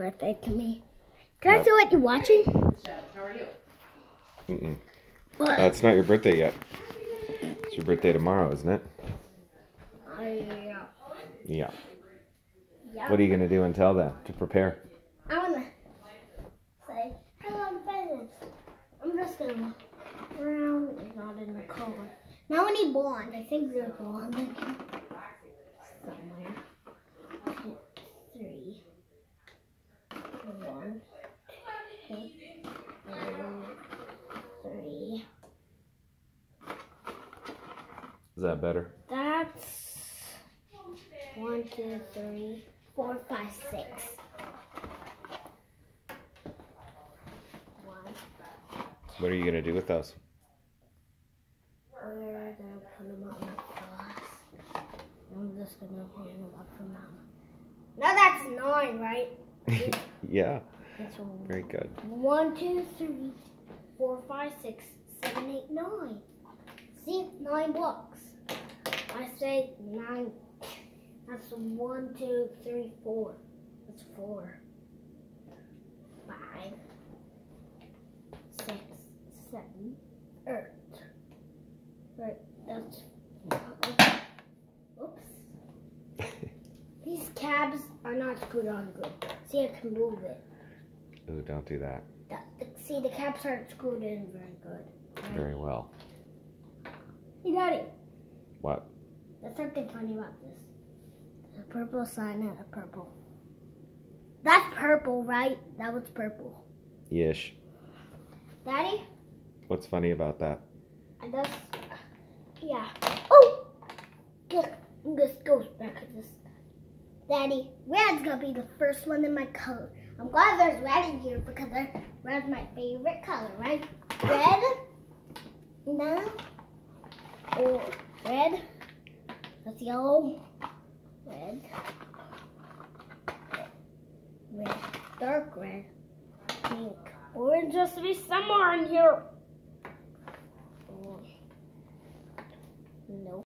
birthday to me. Can I see what you're watching? Mm-mm. What? Uh, it's not your birthday yet. It's your birthday tomorrow, isn't it? Oh, yeah. Yeah. Yeah. What are you gonna do until then to prepare? I wanna say hello presents. I'm just gonna walk around and not in the car. Now I need blonde. I think there's blonde somewhere. Two, three. One, two, three. Is that better? That's one, two, three, four, five, six. One. What are you gonna do with those? We're gonna put them the bus. I'm just gonna them up for mom. Now that's nine, right? yeah. That's one. Very good. One, two, three, four, five, six, seven, eight, nine. See, nine blocks. I say nine. That's one, two, three, four. That's four. Five, six, seven, eight. Right, that's. Oops. These cabs are not screwed on good. See, I can move it. Ooh, don't do that. That, see, the caps aren't screwed in very good. Right? Very well. Hey, Daddy, What? There's something funny about this. There's a purple sign and a purple. That's purple, right? That was purple. Yish. Daddy, What's funny about that? that's, yeah. Oh! Look, this goes back to this. Daddy, red's gonna be the first one in my color. I'm glad there's red in here because red's my favorite color, right? Red, no, or red, that's yellow, red, red, dark red, pink, orange. Has to be somewhere in here. Oh.